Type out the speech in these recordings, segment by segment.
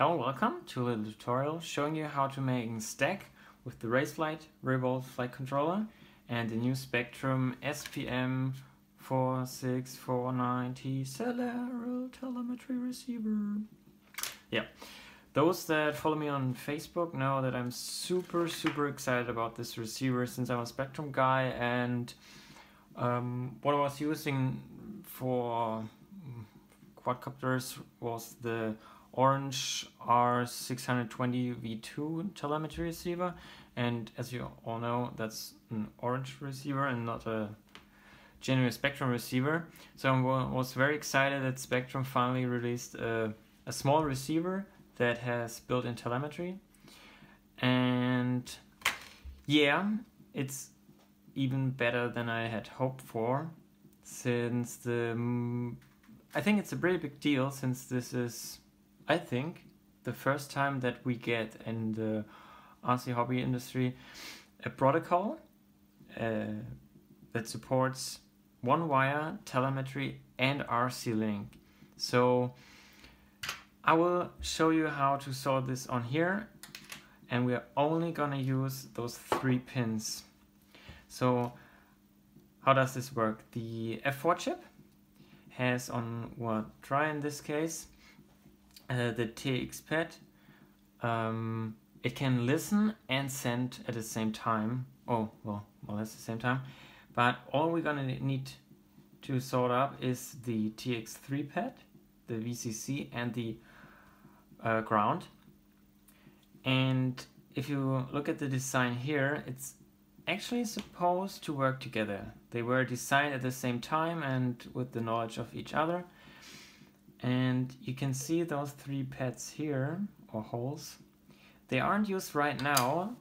Hello, welcome to a little tutorial showing you how to make a stack with the Raceflight Revolt flight controller and the new Spektrum SPM 4649T Cellular Telemetry Receiver. Yeah, those that follow me on Facebook know that I'm super super excited about this receiver since I'm a Spektrum guy and um, what I was using for quadcopters was the Orange R620 V2 telemetry receiver and as you all know that's an Orange receiver and not a genuine Spektrum receiver. So I was very excited that Spektrum finally released a, a small receiver that has built-in telemetry. And yeah it's even better than I had hoped for since the I think it's a pretty big deal since this is I think, the first time that we get in the RC hobby industry a protocol uh, that supports one wire, telemetry, and RC link. So I will show you how to solve this on here and we're only gonna use those three pins. So how does this work? The F4 chip has on what try in this case uh, the TX pad, um, it can listen and send at the same time. Oh, well, well, that's the same time. But all we're gonna need to sort up is the TX3 pad, the VCC, and the uh, ground. And if you look at the design here, it's actually supposed to work together. They were designed at the same time and with the knowledge of each other. And you can see those three pads here, or holes. They aren't used right now.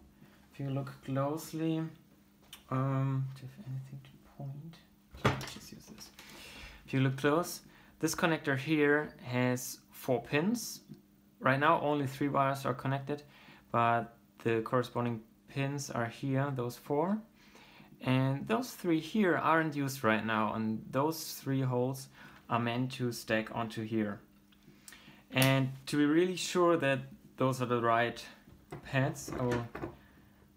If you look closely, um, do you have anything to point? just use this. If you look close, this connector here has four pins. Right now only three wires are connected, but the corresponding pins are here, those four. And those three here aren't used right now, and those three holes are meant to stack onto here. And to be really sure that those are the right pads, I will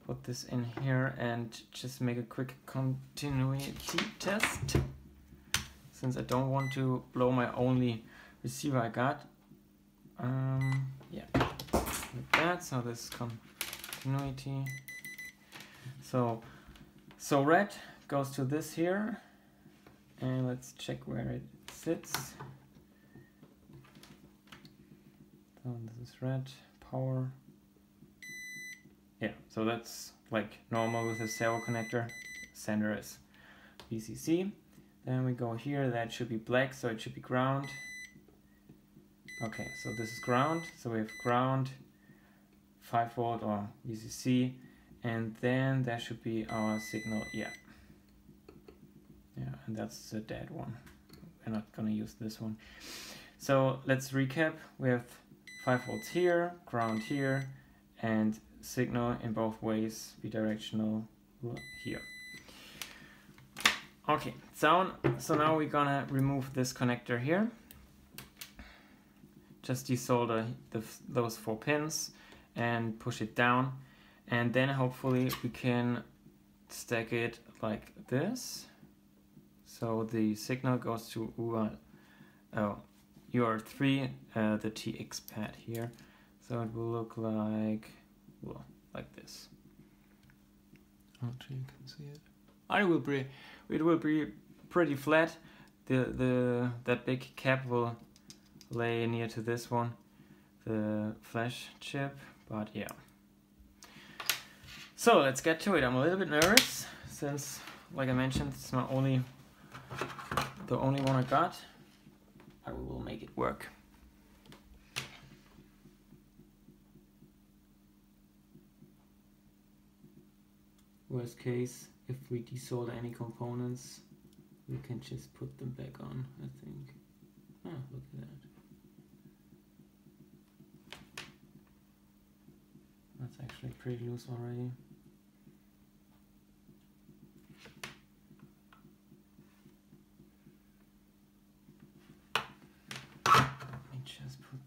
put this in here and just make a quick continuity test. Since I don't want to blow my only receiver I got. Um, yeah, like that, so this continuity. So, so red goes to this here, and let's check where it sits. This is red, power. Yeah, so that's like normal with a servo connector. Sender is VCC. Then we go here, that should be black, so it should be ground. Okay, so this is ground, so we have ground, 5 volt or VCC, and then that should be our signal, yeah. Yeah, and that's the dead one we're not gonna use this one. So let's recap. We have 5 volts here, ground here, and signal in both ways, bidirectional here. Okay, so, so now we're gonna remove this connector here. Just desolder the, those four pins and push it down. And then hopefully we can stack it like this. So the signal goes to UR, oh, UR3, uh, the TX pad here. So it will look like, well, like this. Actually, you can see it. I will be, it will be pretty flat. The the that big cap will lay near to this one, the flash chip. But yeah. So let's get to it. I'm a little bit nervous since, like I mentioned, it's my only the only one I got, I will make it work. Worst case, if we desolder any components, we can just put them back on, I think. Ah, look at that. That's actually pretty loose already.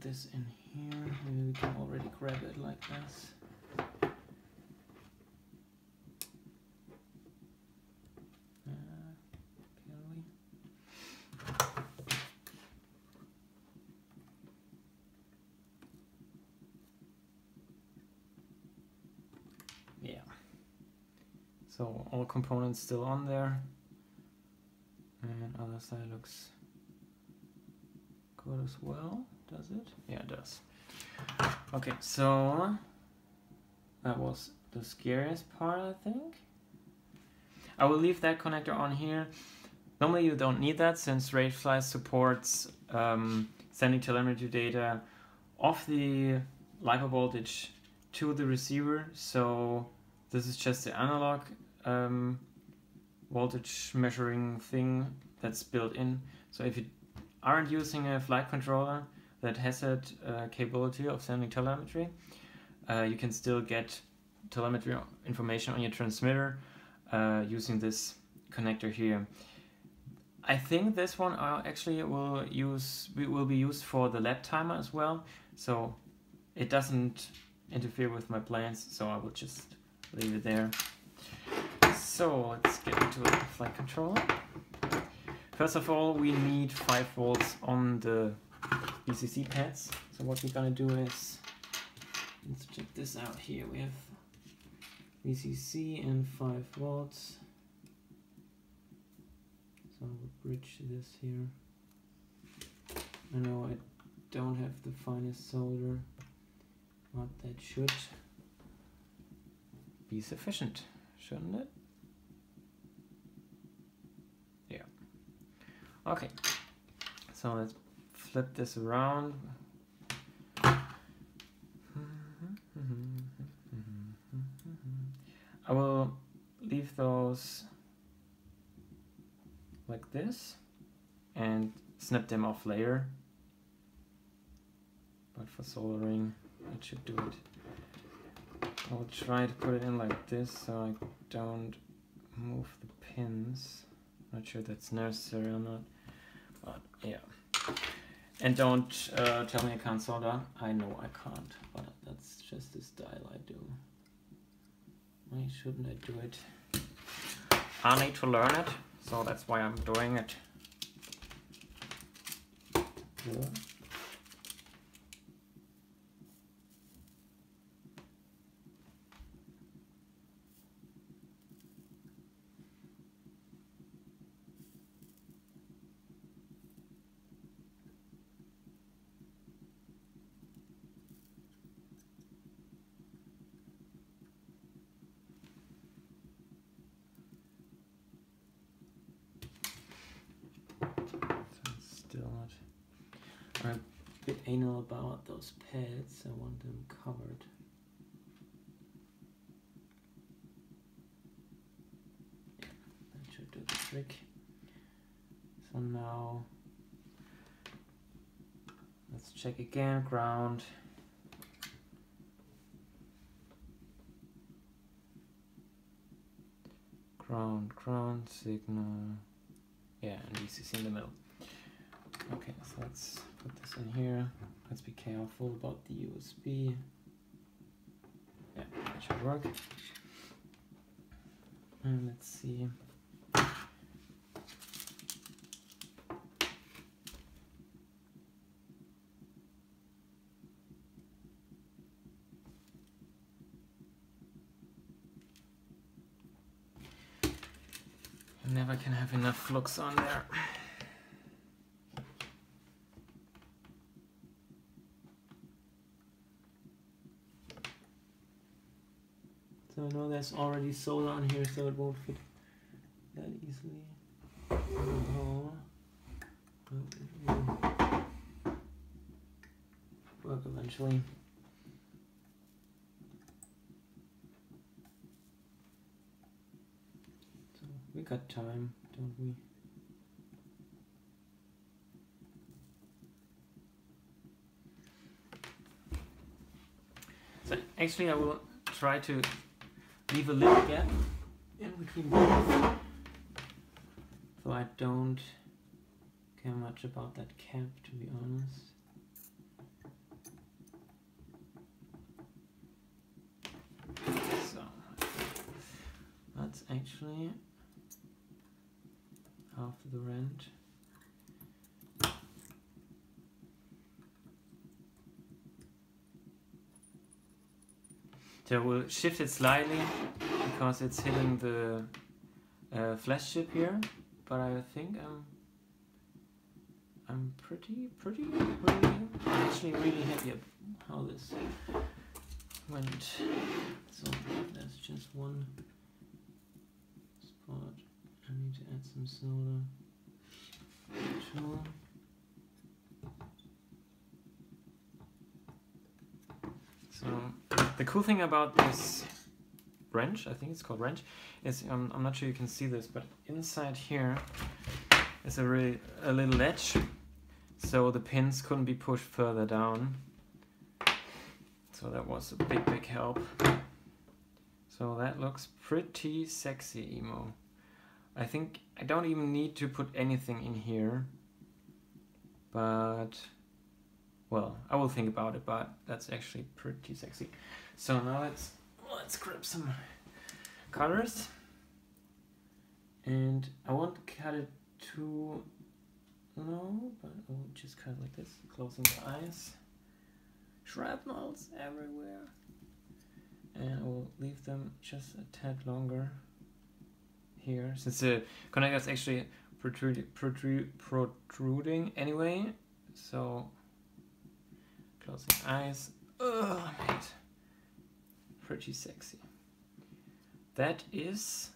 This in here. Maybe we can already grab it like this. Uh, yeah. So all components still on there. And other side looks good as well, does it? Yeah, it does. Okay, so that was the scariest part, I think. I will leave that connector on here. Normally you don't need that since RaceFlight supports um, sending telemetry data off the LiPo voltage to the receiver. So this is just the analog um, voltage measuring thing that's built in. So if you aren't using a flight controller that has that uh, capability of sending telemetry, uh, you can still get telemetry information on your transmitter uh, using this connector here. I think this one uh, actually will use we will be used for the lap timer as well, so it doesn't interfere with my plans. So I will just leave it there. So let's get into the flight controller. First of all, we need 5 volts on the VCC pads. So what we're gonna do is, let's check this out here. We have VCC and 5 volts. So I'll bridge this here. I know I don't have the finest solder, but that should be sufficient, shouldn't it? Yeah. Okay, so let's flip this around. I will leave those like this and snip them off later. But for soldering, it should do it. I'll try to put it in like this so I don't move the pins. Not sure that's necessary or not. But yeah. And don't uh, tell me I can't solder. I know I can't, but that's just the style I do. Why shouldn't I do it? I need to learn it, so that's why I'm doing it. Yeah. Anal about those pads. I want them covered. That should do the trick. So now let's check again, ground. Ground, ground, signal. Yeah, and is in the middle. Okay, so let's put this in here. Let's be careful about the USB. Yeah, that should work. And let's see. Never can have enough flux on there. That's already sold on here so it won't fit that easily. Oh. Work eventually. So we got time, don't we? So actually I will try to leave a little gap in between both. So I don't care much about that cap to be honest. So that's actually half the rent. So we'll shift it slightly because it's hitting the uh, flash chip here, but I think I'm I'm pretty pretty really actually really happy how this went. So that's just one spot. I need to add some solder. Two. So the cool thing about this wrench, I think it's called wrench, is um, I'm not sure you can see this, but inside here is a really a little ledge, so the pins couldn't be pushed further down. So that was a big big help. So that looks pretty sexy, emo. I think I don't even need to put anything in here, but well, I will think about it, but that's actually pretty sexy. So now let's let's grab some colors, and I won't cut it too low, but I'll just cut it like this, closing the eyes. Shrapnels everywhere, and I will leave them just a tad longer here, since the connector is actually protruding, protruding anyway. So closing eyes. Ugh, mate pretty sexy. That is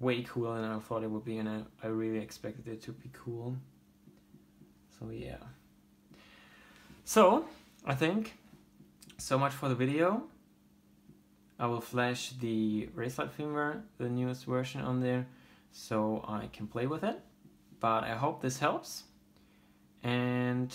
way cooler than I thought it would be and I, I really expected it to be cool. So yeah. So, I think so much for the video. I will flash the RaceFlight firmware, the newest version on there, so I can play with it. But I hope this helps. And